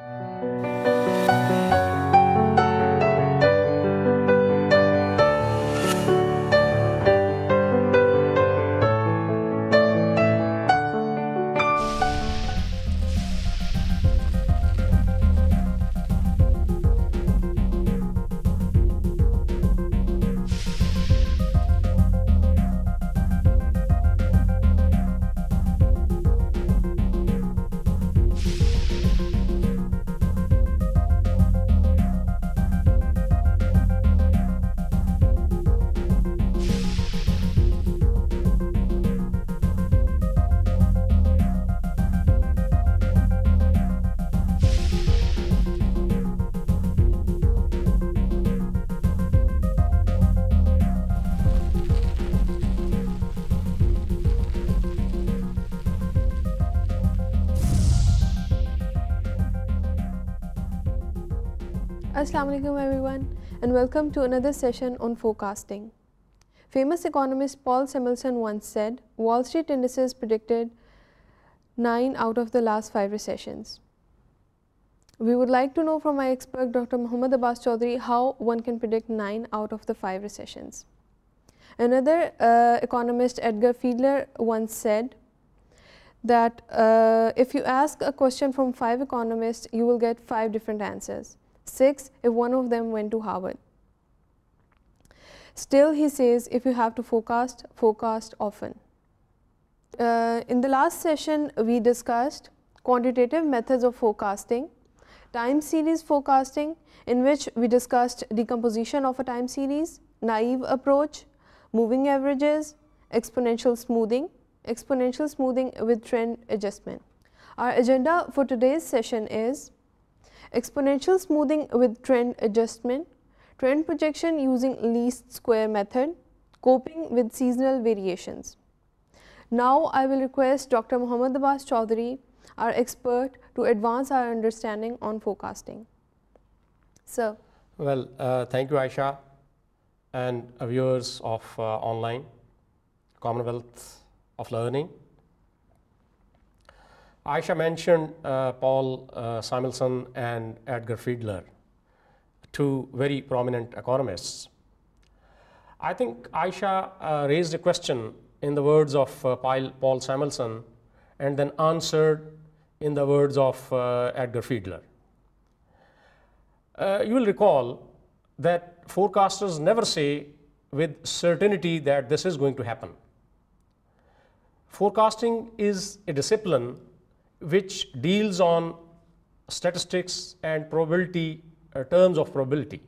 Música Assalamu alaikum everyone and welcome to another session on forecasting. Famous economist Paul Samuelson once said Wall Street indices predicted 9 out of the last 5 recessions. We would like to know from my expert Dr. Muhammad Abbas Chaudhry how one can predict 9 out of the 5 recessions. Another uh, economist Edgar Fiedler once said that uh, if you ask a question from 5 economists you will get 5 different answers. 6 if one of them went to Harvard. Still he says if you have to forecast, forecast often. Uh, in the last session we discussed quantitative methods of forecasting, time series forecasting in which we discussed decomposition of a time series, naive approach, moving averages, exponential smoothing, exponential smoothing with trend adjustment. Our agenda for today's session is exponential smoothing with trend adjustment, trend projection using least square method, coping with seasonal variations. Now, I will request Dr. Muhammad Abbas Chaudhry, our expert, to advance our understanding on forecasting. Sir. Well, uh, thank you, Aisha, and viewers of uh, online Commonwealth of Learning. Aisha mentioned uh, Paul uh, Samuelson and Edgar Fiedler, two very prominent economists. I think Aisha uh, raised a question in the words of uh, Paul Samuelson and then answered in the words of uh, Edgar Fiedler. Uh, you will recall that forecasters never say with certainty that this is going to happen. Forecasting is a discipline which deals on statistics and probability uh, terms of probability.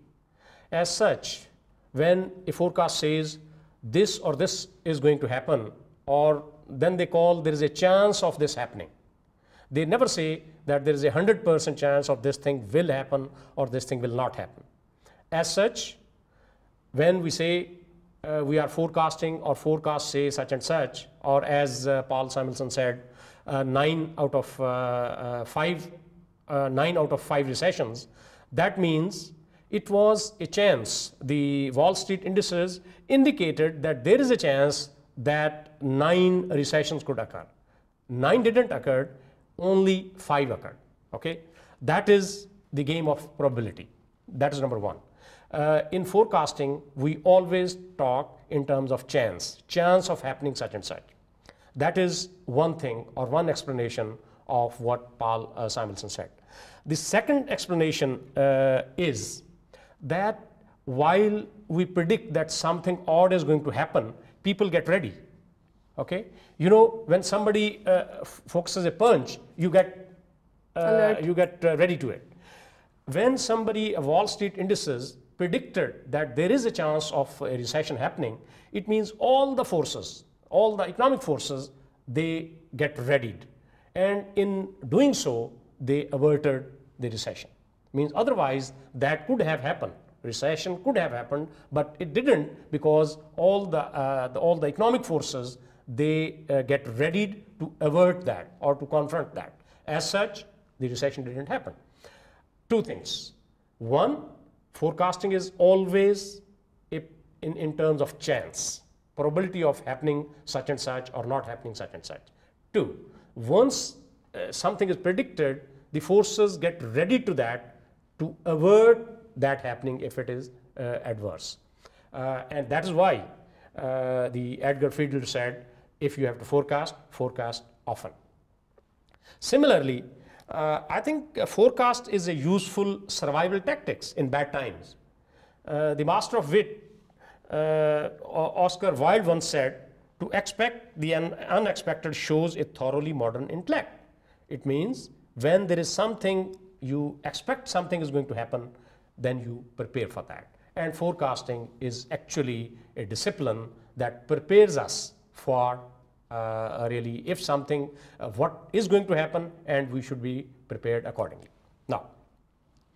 As such, when a forecast says this or this is going to happen or then they call there is a chance of this happening. They never say that there is a 100% chance of this thing will happen or this thing will not happen. As such, when we say uh, we are forecasting or forecast say such and such or as uh, Paul Samuelson said uh, nine out of uh, uh, five, nine out of five recessions, that means it was a chance. The Wall Street indices indicated that there is a chance that nine recessions could occur. Nine didn't occur, only five occurred. Okay, that is the game of probability. That is number one. Uh, in forecasting, we always talk in terms of chance, chance of happening such and such. That is one thing or one explanation of what Paul uh, Samuelson said. The second explanation uh, is that while we predict that something odd is going to happen, people get ready. Okay, you know when somebody uh, focuses a punch, you get uh, you get uh, ready to it. When somebody Wall Street indices predicted that there is a chance of a recession happening, it means all the forces all the economic forces, they get readied. And in doing so, they averted the recession. Means otherwise, that could have happened. Recession could have happened, but it didn't because all the, uh, the all the economic forces, they uh, get readied to avert that or to confront that. As such, the recession didn't happen. Two things. One, forecasting is always in, in terms of chance probability of happening such and such or not happening such and such. Two, once uh, something is predicted, the forces get ready to that to avert that happening if it is uh, adverse. Uh, and that is why uh, the Edgar Fiedler said, if you have to forecast, forecast often. Similarly, uh, I think forecast is a useful survival tactics in bad times. Uh, the master of wit, Oscar Wilde once said, to expect the un unexpected shows a thoroughly modern intellect. It means when there is something you expect something is going to happen, then you prepare for that. And forecasting is actually a discipline that prepares us for uh, really if something, uh, what is going to happen, and we should be prepared accordingly. Now,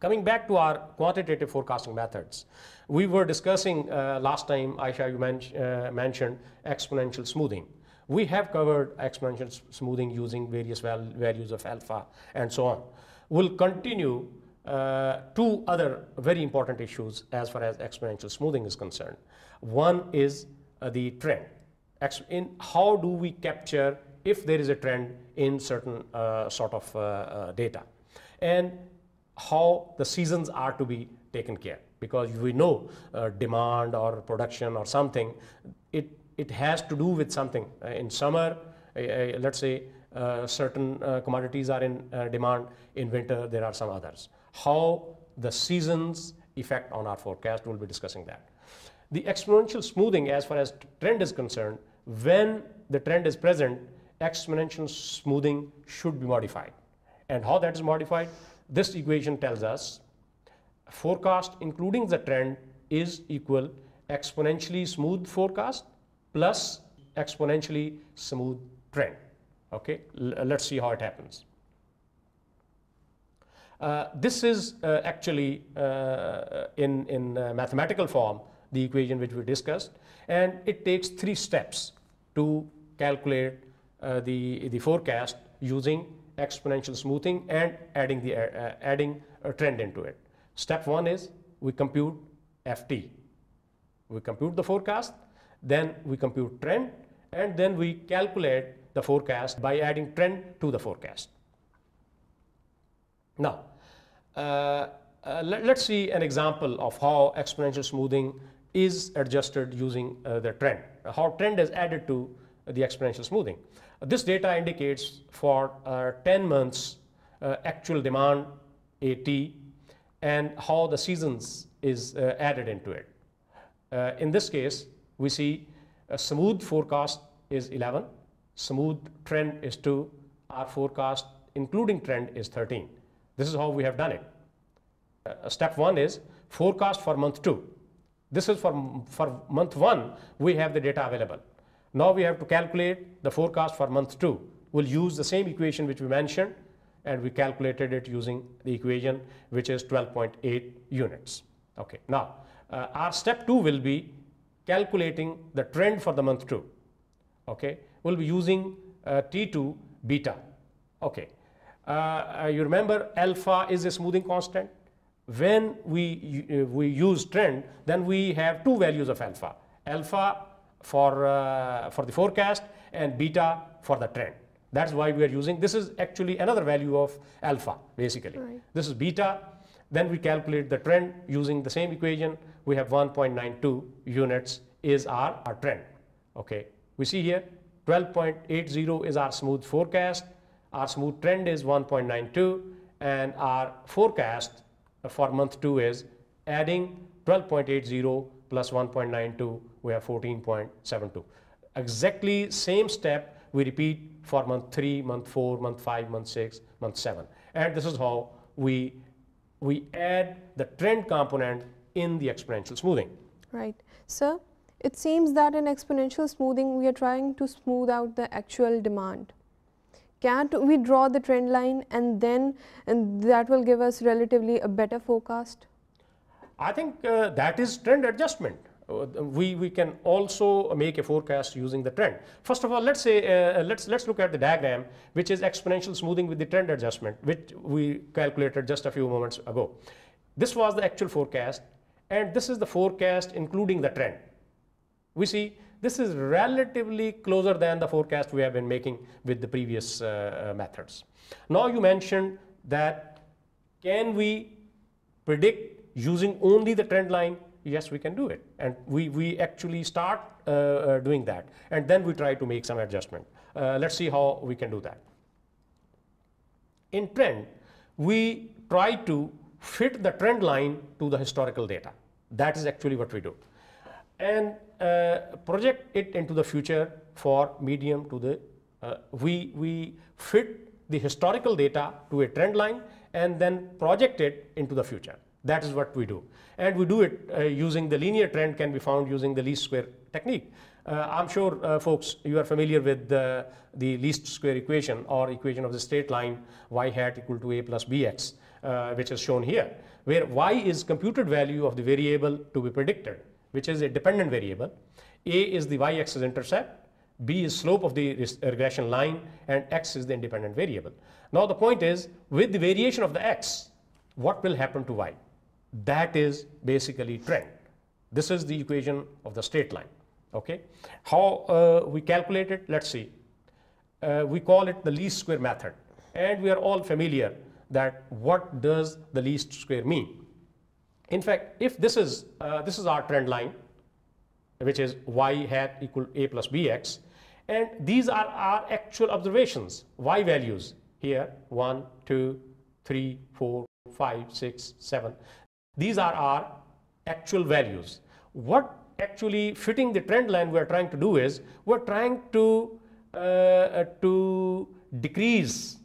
coming back to our quantitative forecasting methods, we were discussing uh, last time, Aisha, you men uh, mentioned exponential smoothing. We have covered exponential smoothing using various val values of alpha and so on. We'll continue uh, two other very important issues as far as exponential smoothing is concerned. One is uh, the trend. In how do we capture if there is a trend in certain uh, sort of uh, uh, data, and how the seasons are to be taken care. Because we know uh, demand or production or something, it it has to do with something. Uh, in summer, uh, uh, let's say certain commodities are in demand. In winter, there are some others how the seasons effect on our forecast. We'll be discussing that. The exponential smoothing as far as trend is concerned, when the trend is present, exponential smoothing should be modified. And how that is modified? This equation tells us forecast including the trend is equal exponentially smooth forecast plus exponentially smooth trend. Okay, L let's see how it happens. Uh, this is uh, actually uh, in, in mathematical form the equation which we discussed and it takes three steps to calculate the, the forecast using exponential smoothing and adding, the, adding a trend into it. Step one is we compute FT. We compute the forecast, then we compute trend, and then we calculate the forecast by adding trend to the forecast. Now, uh, uh, let, us see an example of how exponential smoothing is adjusted using uh, the trend, how trend is added to the exponential smoothing. This data indicates for uh, 10 months uh, actual demand AT and how the seasons is uh, added into it. in this case, we see a smooth forecast is 11, smooth trend is 2, our forecast including trend is 13. This is how we have done it. Uh, step one is forecast for month two. This is for, for month one, we have the data available. Now we have to calculate the forecast for month two. We'll use the same equation which we mentioned and we calculated it using the equation which is 12.8 units. Okay, now uh, our step two will be calculating the trend for the month two. Okay, we'll be using uh, T2 beta. Okay, uh, you remember alpha is a smoothing constant. When we, uh, we use trend, then we have two values of alpha. Alpha for, uh, for the forecast and beta for the trend. That's why we are using, this is actually another value of alpha, basically. Right. This is beta. Then we calculate the trend using the same equation. We have 1.92 units is our, our trend. Okay, we see here 12.80 is our smooth forecast our smooth trend is 1.92 and our forecast for month 2 is adding 12.80 plus 1.92 we have 14.72 exactly same step we repeat for month 3 month 4 month 5 month 6 month 7 and this is how we we add the trend component in the exponential smoothing. Right. Sir it seems that in exponential smoothing we are trying to smooth out the actual demand. Can't we draw the trend line and then and that will give us relatively a better forecast? I think uh, that is trend adjustment. Uh, we, we can also make a forecast using the trend. First of all, let's say, uh, let's, let's look at the diagram, which is exponential smoothing with the trend adjustment, which we calculated just a few moments ago. This was the actual forecast, and this is the forecast including the trend. We see this is relatively closer than the forecast we have been making with the previous uh, uh, methods. Now you mentioned that can we predict using only the trend line? Yes, we can do it. And we, we actually start uh, uh, doing that. And then we try to make some adjustment. Uh, let's see how we can do that. In trend, we try to fit the trend line to the historical data. That is actually what we do. And uh, project it into the future for medium to the, uh, we, we fit the historical data to a trend line and then project it into the future. That is what we do. And we do it uh, using the linear trend can be found using the least square technique. Uh, I'm sure uh, folks you are familiar with the, least square equation or equation of the straight line y hat equal to a plus bx uh, which is shown here where y is computed value of the variable to be predicted which is a dependent variable. A is the y-axis intercept, B is slope of the regression line, and x is the independent variable. Now the point is, with the variation of the x, what will happen to y? That is basically trend. This is the equation of the straight line. Okay, how uh, we calculate it? Let's see. Uh, we call it the least square method, and we are all familiar that what does the least square mean? In fact, if this is, uh, this is our trend line, which is y hat equal a plus bx, and these are our actual observations, y values here, 1, 2, 3, 4, 5, 6, 7. These are our actual values. What actually fitting the trend line we're trying to do is, we're trying to, uh, uh, to decrease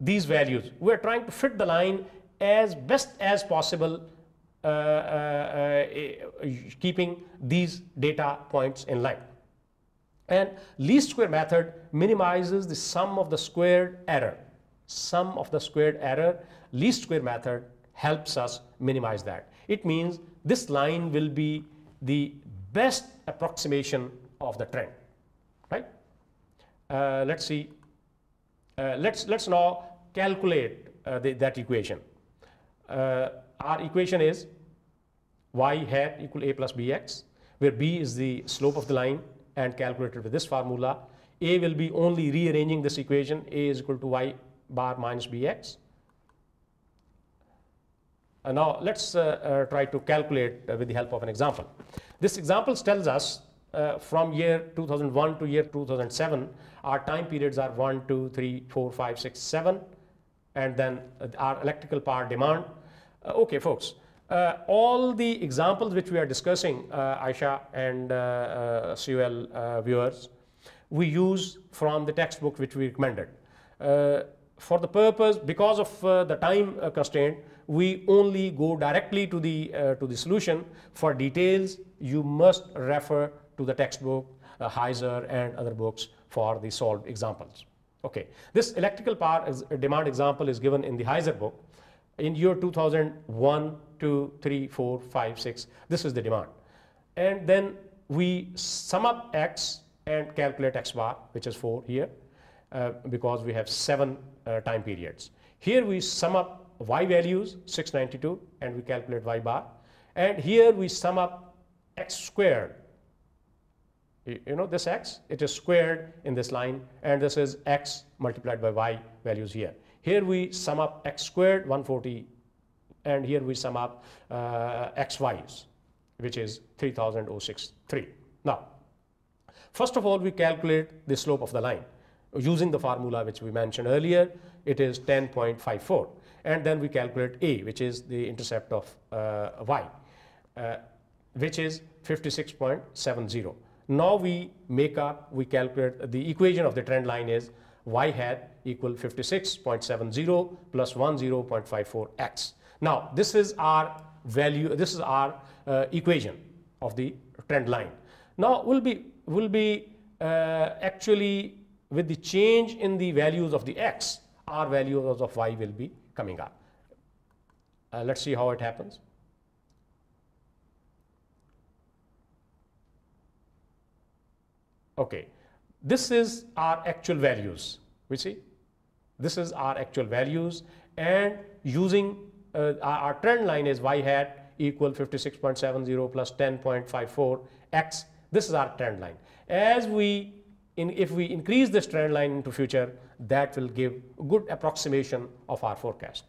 these values. We're trying to fit the line as best as possible uh, uh, uh, keeping these data points in line. And least square method minimizes the sum of the squared error. Sum of the squared error, least square method helps us minimize that. It means this line will be the best approximation of the trend, right? Uh, let's see. Uh, let's let's now calculate uh, the, that equation. our equation is y hat equal a plus bx, where b is the slope of the line and calculated with this formula. a will be only rearranging this equation, a is equal to y bar minus bx. Uh, now let's uh, uh, try to calculate uh, with the help of an example. This example tells us uh, from year 2001 to year 2007, our time periods are 1, 2, 3, 4, 5, 6, 7, and then uh, our electrical power demand. okay, folks, uh, all the examples which we are discussing, uh, Aisha and uh, uh, uh, viewers, we use from the textbook which we recommended. Uh, for the purpose, because of the time constraint, we only go directly to the, to the solution. For details, you must refer to the textbook, Heizer and other books for the solved examples. Okay, this electrical power is, demand example is given in the Heizer book in year 2001, 2, 3, 4, 5, 6. This is the demand. And then we sum up x and calculate x bar, which is 4 here, uh, because we have 7 uh, time periods. Here we sum up y values, 692, and we calculate y bar. And here we sum up x squared. You know this x, it is squared in this line, and this is x multiplied by y values here. Here we sum up x squared 140 and here we sum up uh, xy's which is 3063. Now, first of all we calculate the slope of the line using the formula which we mentioned earlier it is 10.54 and then we calculate a which is the intercept of uh, y uh, which is 56.70. Now we make up, we calculate the equation of the trend line is y hat equal 56.70 plus 10.54x. Now, this is our value, this is our uh, equation of the trend line. Now, we'll be, will be uh, actually with the change in the values of the x, our values of y will be coming up. Uh, let's see how it happens. Okay, this is our actual values, we see. This is our actual values and using uh, our, our, trend line is y hat equal 56.70 plus 10.54 x. This is our trend line. As we in, if we increase this trend line into future, that will give good approximation of our forecast.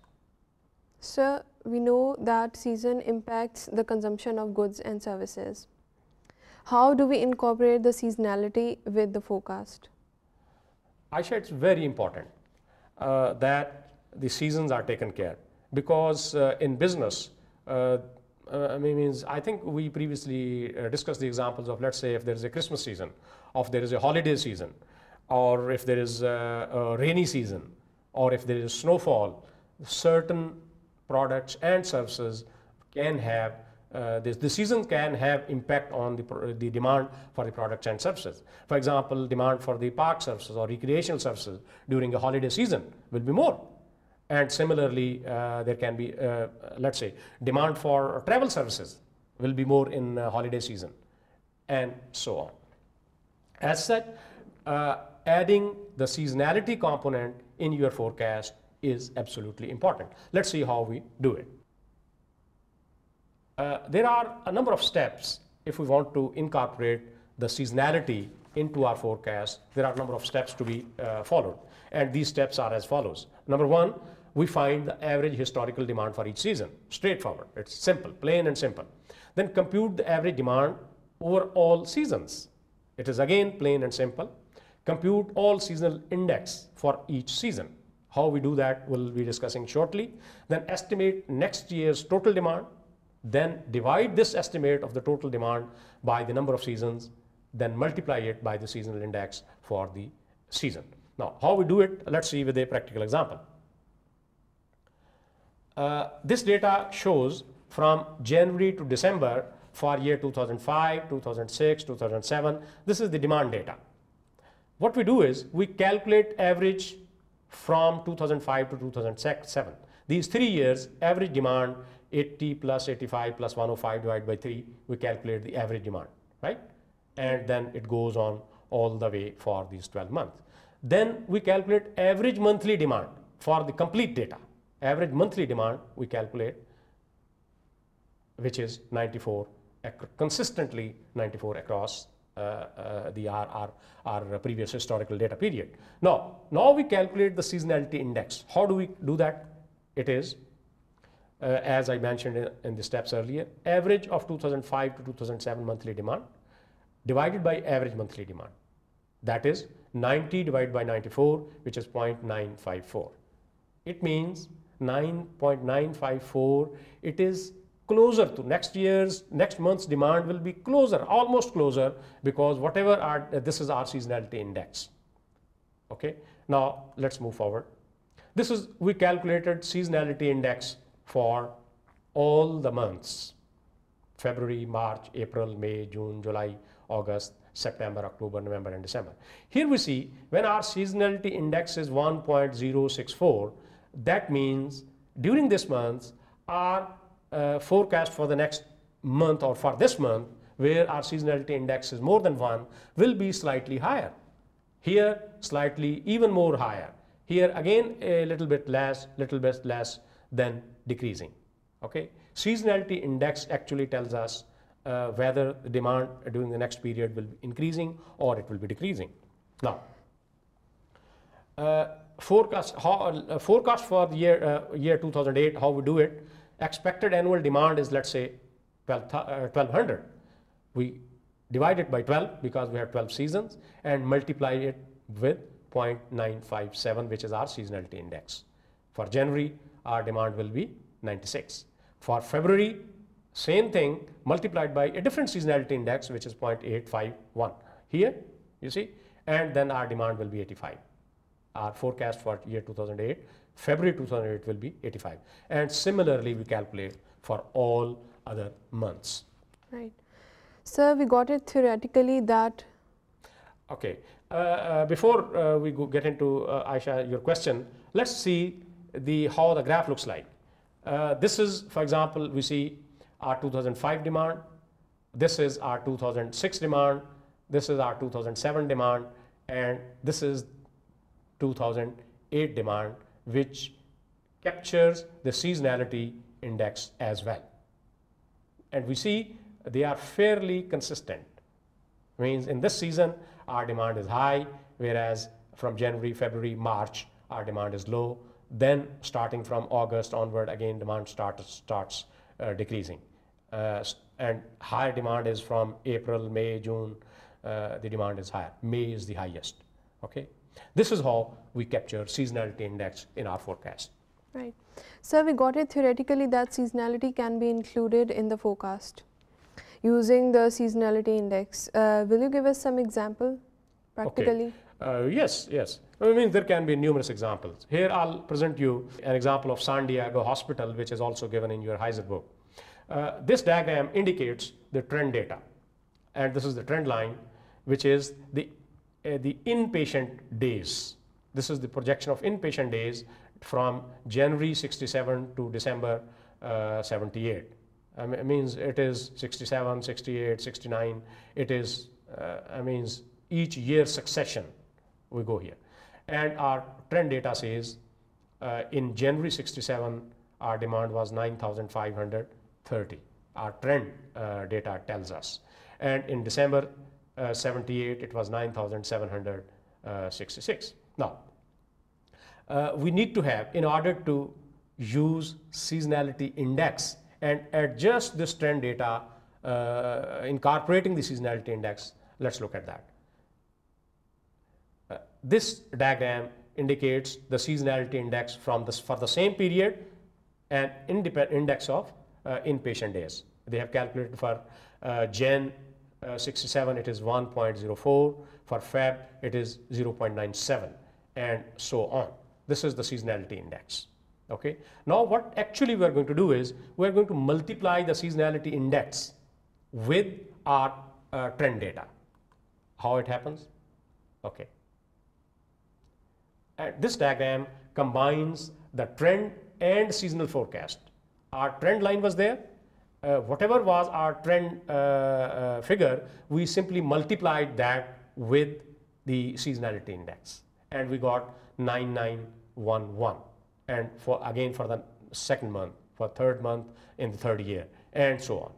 Sir, we know that season impacts the consumption of goods and services. How do we incorporate the seasonality with the forecast? Aisha, it's very important uh, that the seasons are taken care because uh, in business, uh, uh I mean, means I think we previously uh, discussed the examples of let's say if there is a Christmas season, if there is a holiday season, or if there is a, a rainy season, or if there is snowfall, certain products and services can have uh, this, the season can have impact on the, the demand for the products and services. For example, demand for the park services or recreational services during a holiday season will be more. And similarly, uh, there can be, uh, let's say, demand for travel services will be more in holiday season and so on. As such, uh, adding the seasonality component in your forecast is absolutely important. Let's see how we do it. Uh, there are a number of steps if we want to incorporate the seasonality into our forecast. There are a number of steps to be uh, followed, and these steps are as follows. Number one, we find the average historical demand for each season. Straightforward. It's simple, plain and simple. Then compute the average demand over all seasons. It is again plain and simple. Compute all seasonal index for each season. How we do that we'll be discussing shortly. Then estimate next year's total demand. Then divide this estimate of the total demand by the number of seasons. Then multiply it by the seasonal index for the season. Now, how we do it, let's see with a practical example. Uh, this data shows from January to December for year 2005, 2006, 2007. This is the demand data. What we do is we calculate average from 2005 to 2007. These three years, average demand 80 plus 85 plus 105 divided by 3, we calculate the average demand, right? And then it goes on all the way for these 12 months. Then we calculate average monthly demand for the complete data. Average monthly demand we calculate, which is 94 consistently 94 across uh, uh, the our, our, our, previous historical data period. Now, now we calculate the seasonality index. How do we do that? It is, uh, as I mentioned in, in, the steps earlier, average of 2005 to 2007 monthly demand divided by average monthly demand. That is 90 divided by 94, which is 0.954. It means 9.954, it is closer to next year's next month's demand will be closer almost closer because whatever our uh, this is our seasonality index. Okay? Now let's move forward. This is we calculated seasonality index for all the months. February march april may june july august september october november and december. Here we see when our seasonality index is 1.064 that means during this month our uh, forecast for the next month or for this month where our seasonality index is more than 1 will be slightly higher. Here slightly even more higher. Here again a little bit less, little bit less than decreasing. Okay. Seasonality index actually tells us uh, whether the demand during the next period will be increasing or it will be decreasing. Now, uh, forecast, how, uh, forecast for the year, uh, year 2008, how we do it, expected annual demand is let's say 12, uh, 1200 we divide it by 12 because we have 12 seasons and multiply it with 0.957 which is our seasonality index. For january our demand will be 96 for february same thing multiplied by a different seasonality index which is 0.851 here you see and then our demand will be 85 our forecast for year 2008 February 2008 will be 85. And similarly, we calculate for all other months. Right. Sir, we got it theoretically that. Okay. Uh, uh, before uh, we go get into uh, Aisha, your question, let's see the how the graph looks like. Uh, this is, for example, we see our 2005 demand. This is our 2006 demand. This is our 2007 demand, and this is 2008 demand which captures the seasonality index as well. And we see they are fairly consistent. Means in this season, our demand is high, whereas from January, February, March, our demand is low. Then starting from August onward, again demand start, starts uh, decreasing. Uh, and higher demand is from April, May, June, uh, the demand is higher. May is the highest. Okay, This is how we capture seasonality index in our forecast. Right. So we got it theoretically that seasonality can be included in the forecast using the seasonality index. Uh, will you give us some example practically? Okay. Uh, yes, yes. I mean, there can be numerous examples. Here I'll present you an example of San Diego Hospital, which is also given in your Heizer book. Uh, this diagram indicates the trend data. And this is the trend line, which is the, uh, the inpatient days. This is the projection of inpatient days from January 67 to December uh, 78. I mean, it means it is 67, 68, 69. It is, uh, I means each year succession we go here. And our trend data says uh, in January 67, our demand was 9,530. Our trend uh, data tells us. And in December 78, it was 9,766. Now, uh, we need to have, in order to use seasonality index and adjust this trend data, uh, incorporating the seasonality index, let's look at that. Uh, this diagram indicates the seasonality index from this for the same period and index of uh, inpatient days. They have calculated for uh, Jan uh, 67 it is 1.04, for Feb it is 0.97 and so on. This is the seasonality index. Okay. Now what actually we are going to do is we are going to multiply the seasonality index with our uh, trend data. How it happens? Okay. And this diagram combines the trend and seasonal forecast. Our trend line was there. Uh, whatever was our trend uh, uh, figure, we simply multiplied that with the seasonality index. And we got 9911 and for again for the second month for third month in the third year and so on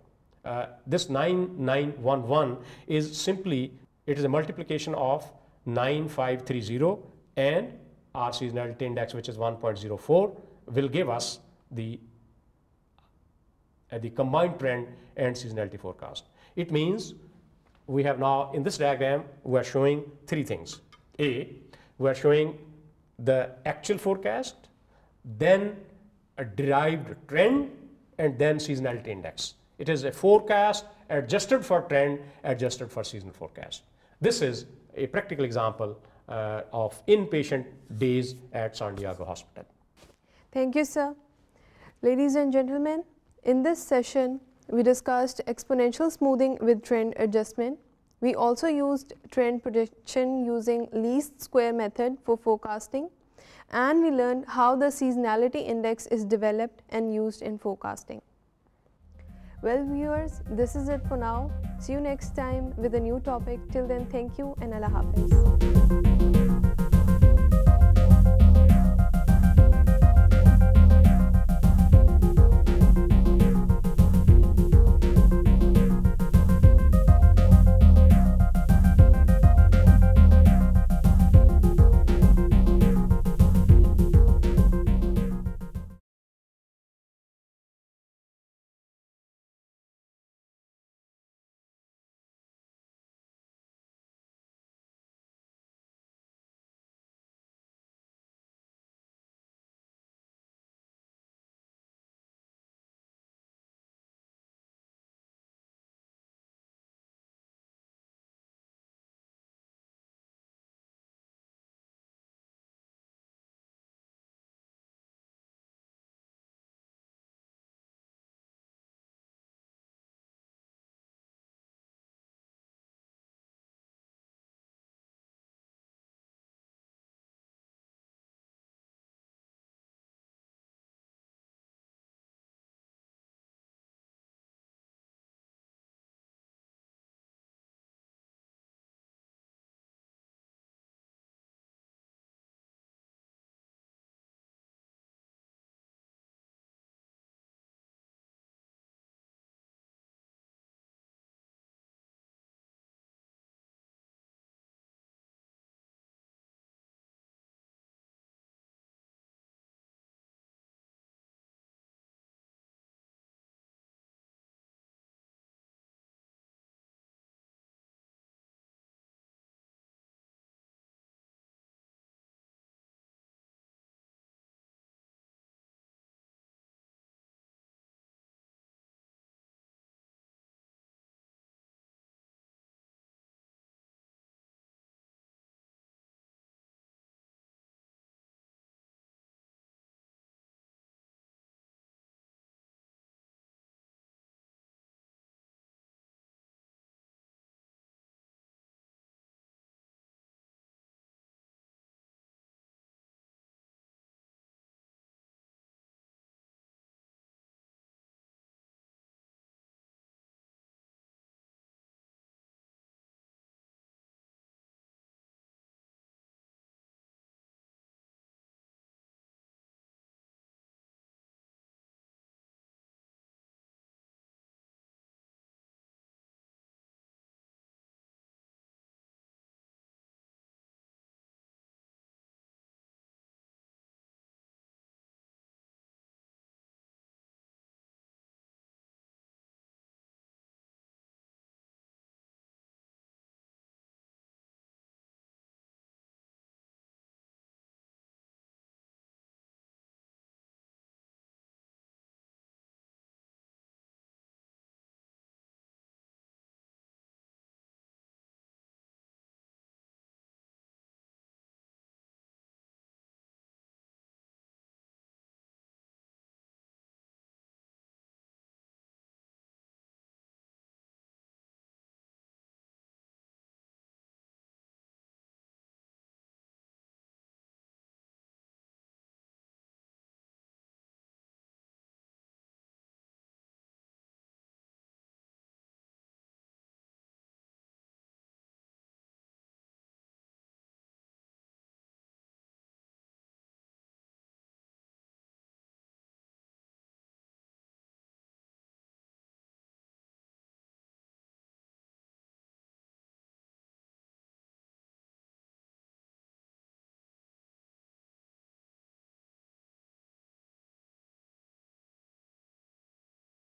uh, this 9911 is simply it is a multiplication of 9530 and our seasonality index which is 1.04 will give us the uh, the combined trend and seasonality forecast it means we have now in this diagram we are showing three things a we are showing the actual forecast, then a derived trend, and then seasonality index. It is a forecast adjusted for trend, adjusted for seasonal forecast. This is a practical example uh, of inpatient days at San Diego Hospital. Thank you, sir. Ladies and gentlemen, in this session, we discussed exponential smoothing with trend adjustment we also used trend prediction using least square method for forecasting and we learned how the seasonality index is developed and used in forecasting. Well viewers, this is it for now. See you next time with a new topic. Till then, thank you and Allah Hafiz.